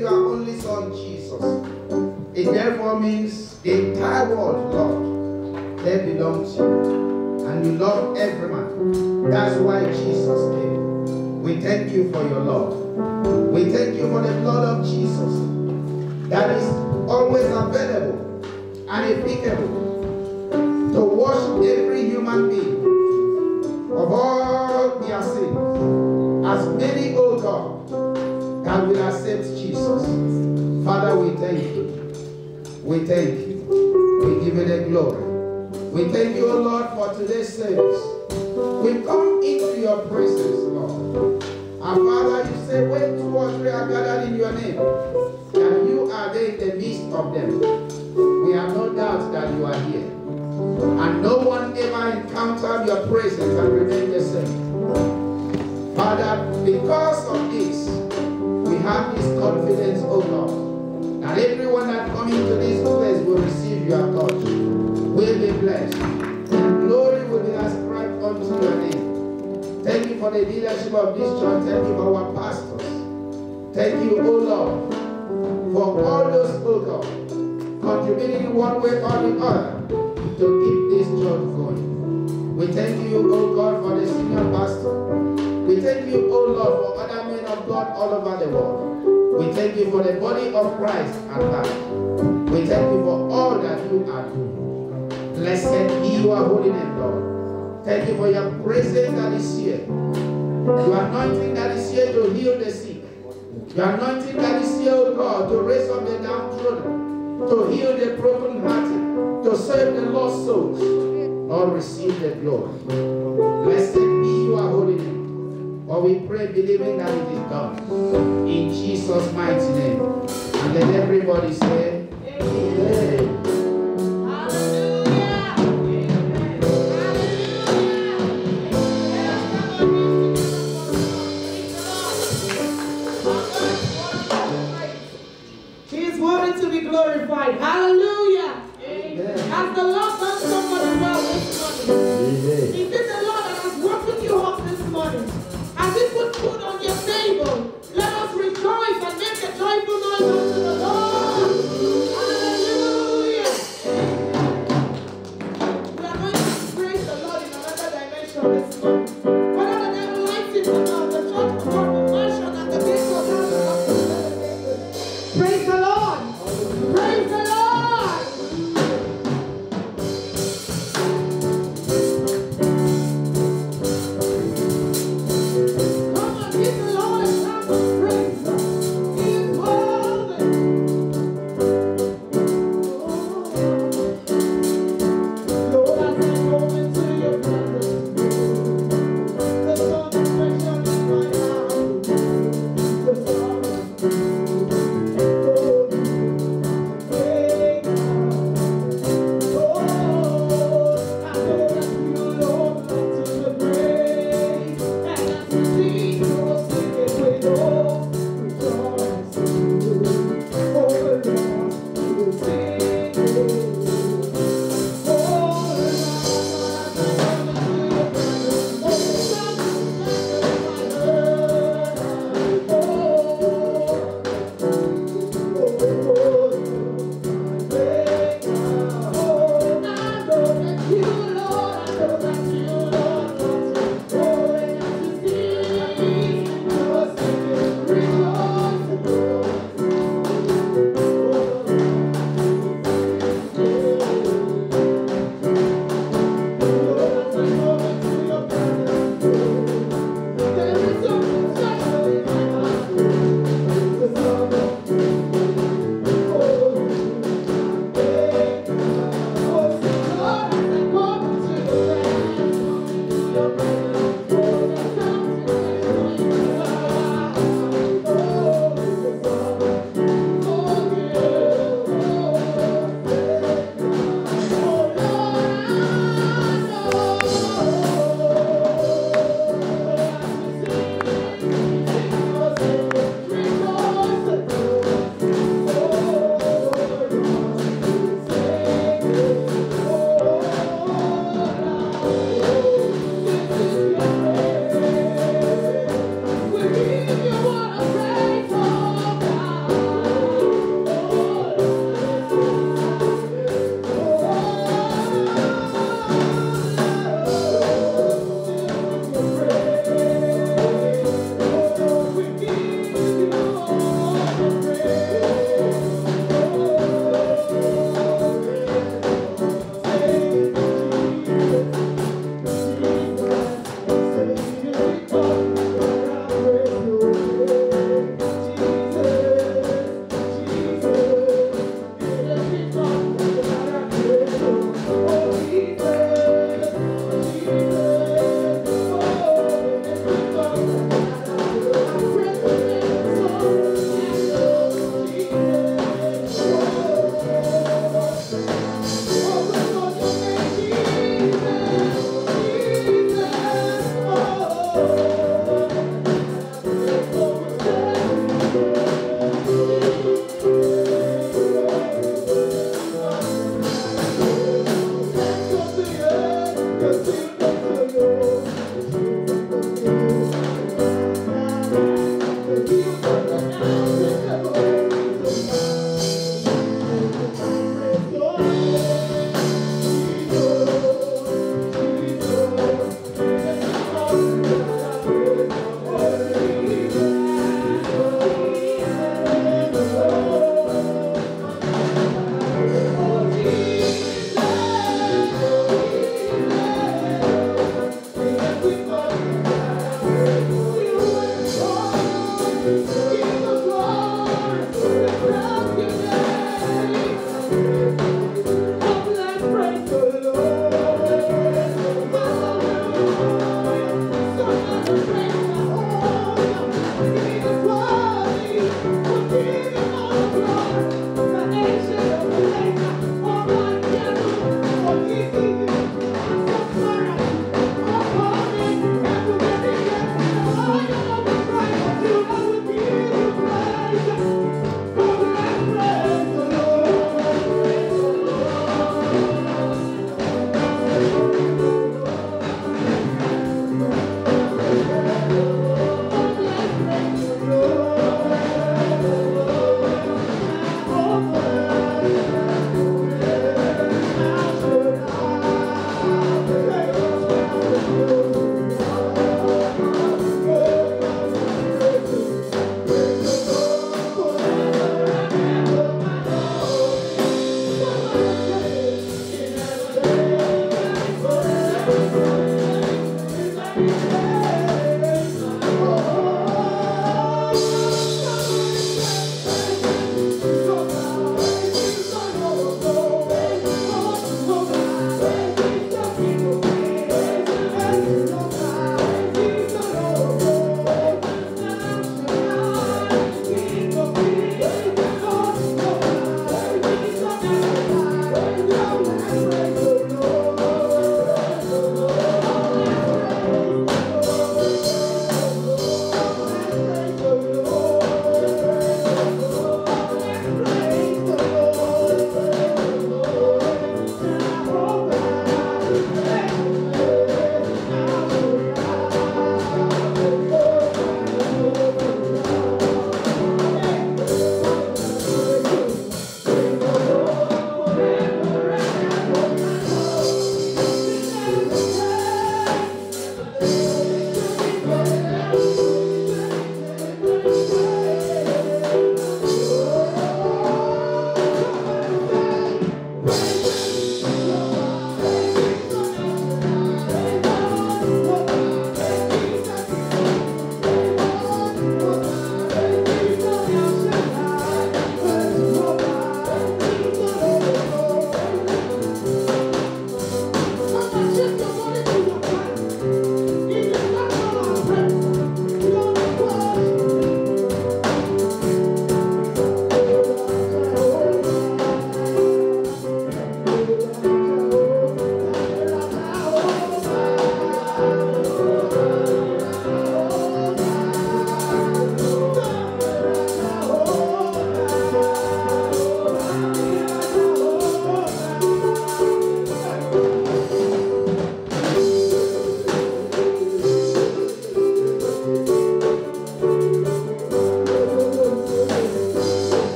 your only son Jesus. It therefore means the entire world, Lord, they belong to you. And you love every man. That's why Jesus came. We thank you for your love. We thank you for the blood of Jesus that is always available and applicable to wash every human being of all their sins. As many, that will accept Jesus. Father, we thank you. We thank you. We give you the glory. We thank you, O Lord, for today's service. We come into your presence, Lord. And Father, you say, when two or three are gathered in your name, and you are there in the midst of them. We have no doubt that you are here. And no one ever encountered your presence and remained the same. Father, because of this, we have this confidence, oh God, that everyone that comes into this place will receive your touch, will be blessed, and glory will be ascribed unto your name. Thank you for the leadership of this church. Thank you for our pastors. Thank you, oh Lord, for all those, oh God, contributing one way or the other to keep this church going. We thank you, oh God, for all over the world. We thank you for the body of Christ at large. We thank you for all that you are doing. Blessed be your holy name, Lord. Thank you for your presence that is here. Your anointing that is here to heal the sick. Your anointing that is here, oh God, to raise up the downtrodden, to heal the broken brokenhearted, to save the lost souls. Lord, receive the glory. Blessed For we pray, believing that it is done. In Jesus' mighty name. And let everybody say, Amen. Hallelujah. Amen. Hallelujah. He is worthy to be glorified. Hallelujah.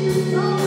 Oh,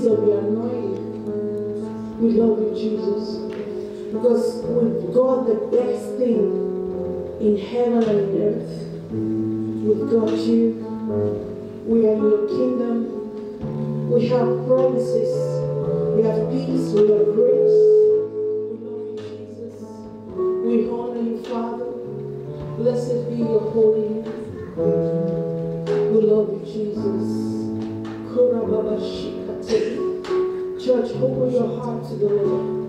release of your anointing. We love you, Jesus. Because with God, the best thing in heaven and earth, we've got you. We are in your kingdom. We have promises. We have peace. We have grace. We love you, Jesus. We honor you, Father. Blessed be your holy name. We love you, Jesus. Church, open your heart to the Lord.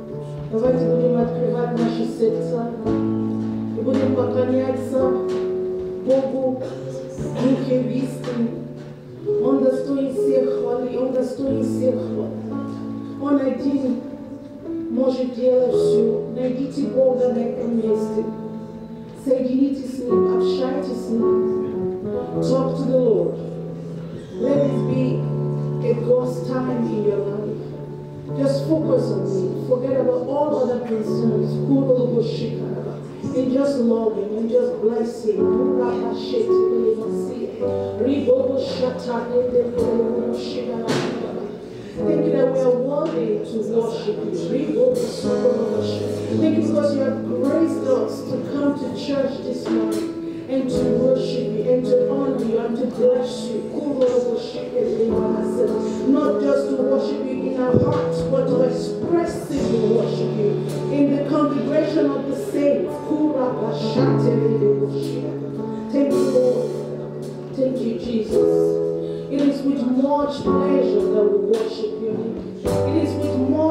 Давайте будем открывать наши сердца. И будем поклоняться Богу Духе истины. Он достоин всех хвалы, Он достоин всех хвалы. Он один может делать все. Найдите Бога на этом месте. Соединитесь с Ним, общайтесь с Ним. Talk to the Lord. Let it be a God's time in. Just focus on me. Forget about all other concerns. And just love Him and just bless Him. Thank you that we are worthy to worship you. Thank you because you have graced us to come to church this morning and to bless you. Not just to worship you in our hearts, but to expressively worship you in the congregation of the saints. Thank you, Lord. Thank you, Jesus. It is with much pleasure that we worship you. It is with much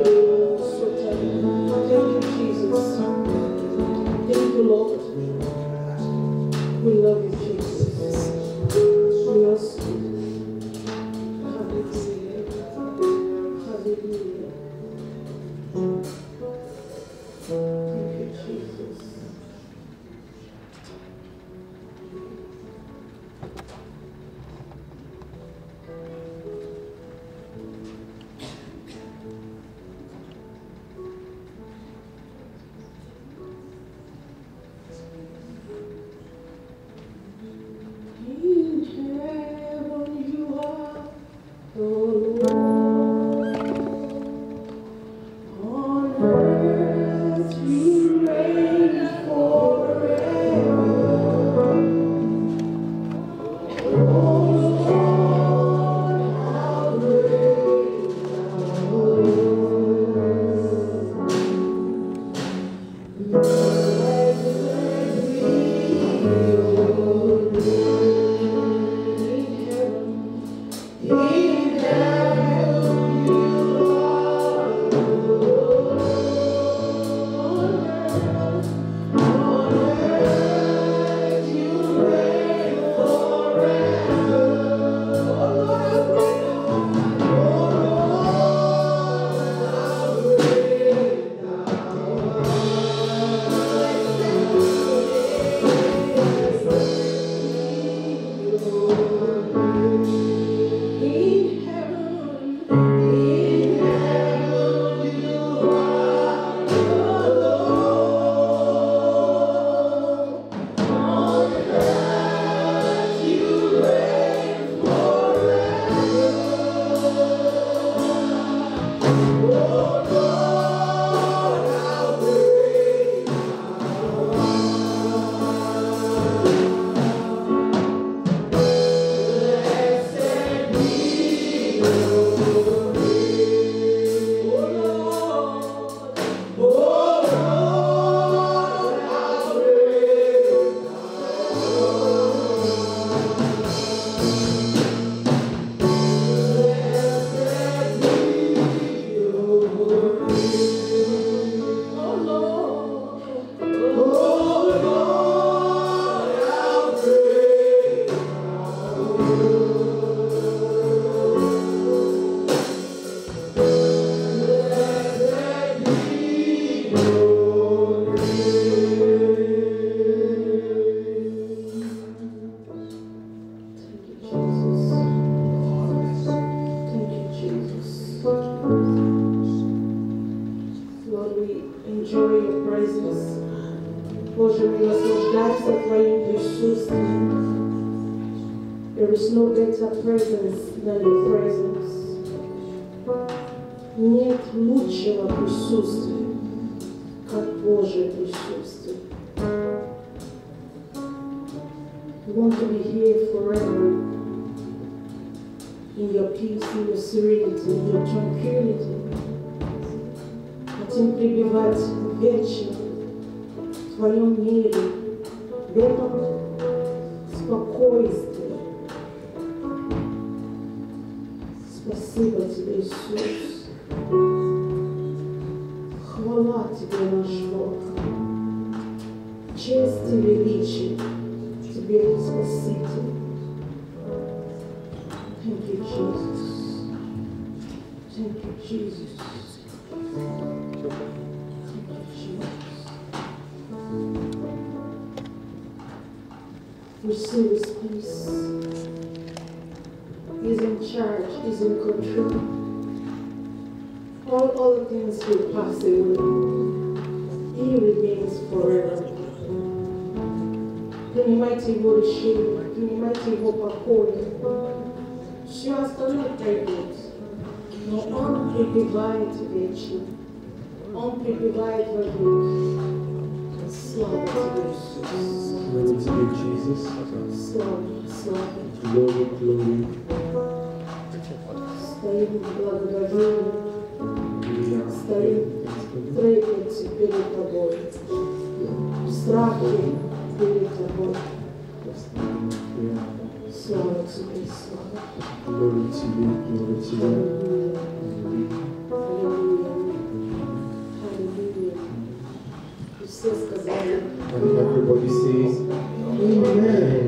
Thank you, Jesus. Thank you, Jesus. His peace. He's in charge. He's in control. All other things will pass away. He remains forever. The mighty Lord, the mighty hope of holy. She has done it, Но Он пребывает вечно. Он пребывает во век. Слава Тебе, Иисус. To you, Jesus. Слава, слава. Glory, glory. Стоим в благодарении, стоим трепете перед Тобой, в страхе перед Тобой. Glory to you, glory to you. Hallelujah. Hallelujah. And everybody says, Amen.